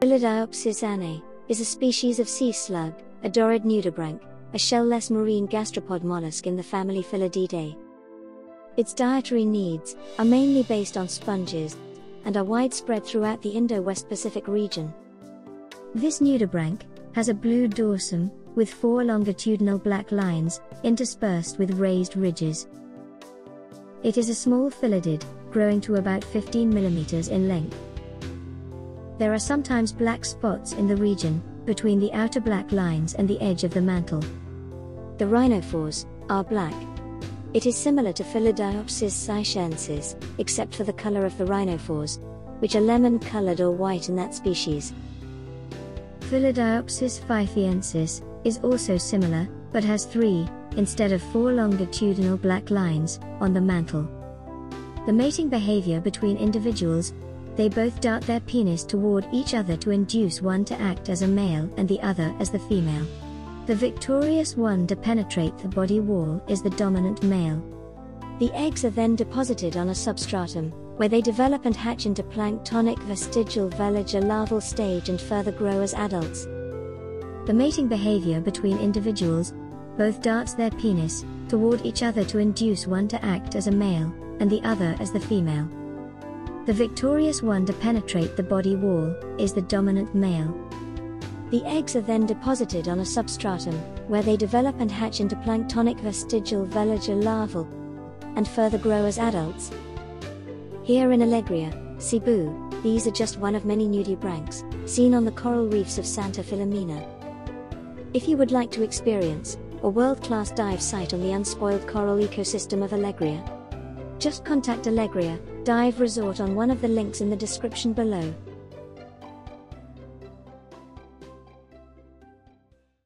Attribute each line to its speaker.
Speaker 1: Phyllidiopsis annae is a species of sea slug, a dorid nudibranch, a shell-less marine gastropod mollusk in the family Phyllidiidae. Its dietary needs are mainly based on sponges and are widespread throughout the Indo-West Pacific region. This nudibranch has a blue dorsum with four longitudinal black lines interspersed with raised ridges. It is a small phyllidid, growing to about 15 millimeters in length. There are sometimes black spots in the region, between the outer black lines and the edge of the mantle. The rhinophores are black. It is similar to Phyllidiopsis seychensis, except for the color of the rhinophores, which are lemon colored or white in that species. Phyllidiopsis pfeiffiensis is also similar, but has three, instead of four longitudinal black lines, on the mantle. The mating behavior between individuals they both dart their penis toward each other to induce one to act as a male and the other as the female. The victorious one to penetrate the body wall is the dominant male. The eggs are then deposited on a substratum, where they develop and hatch into planktonic vestigial veliger larval stage and further grow as adults. The mating behavior between individuals both darts their penis toward each other to induce one to act as a male and the other as the female. The victorious one to penetrate the body wall is the dominant male. The eggs are then deposited on a substratum, where they develop and hatch into planktonic vestigial veliger larval, and further grow as adults. Here in Alegria, Cebu, these are just one of many nudibranchs, seen on the coral reefs of Santa Filomena. If you would like to experience a world-class dive site on the unspoiled coral ecosystem of Alegria, just contact Alegria Dive Resort on one of the links in the description below.